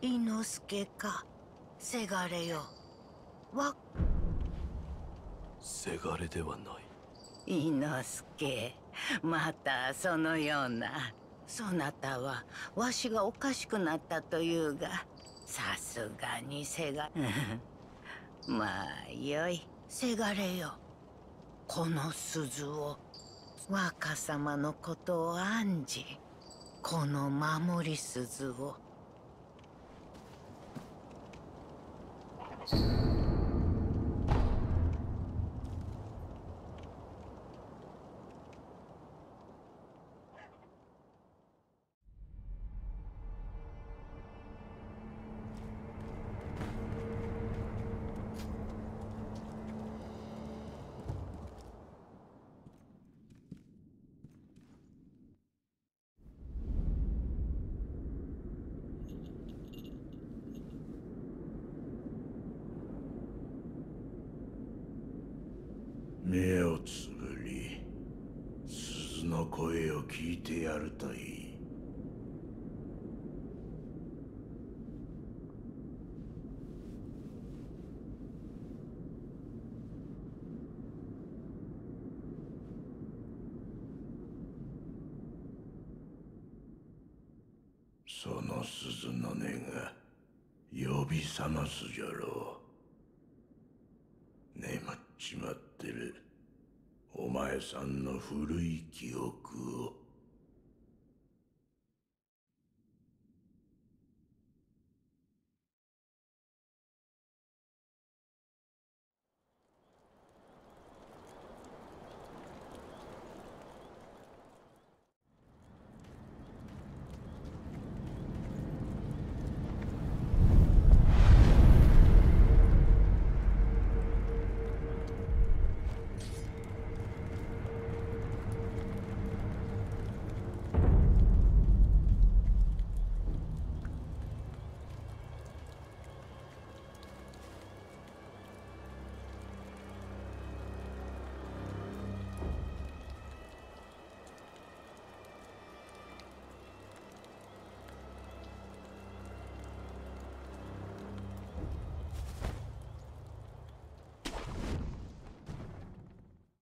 伊之助か。せがれよ。わせがれではない。伊之助またそのような。そなたはわしがおかしくなったというがさすがにせが まあよい。せがれよ。この鈴を若様のことを案じこの守り鈴を。目をつぶり鈴の声を聞いてやるといい。その鈴の音が呼び覚ますじゃろう。眠っちまった。ってる。お前さんの古い記憶を。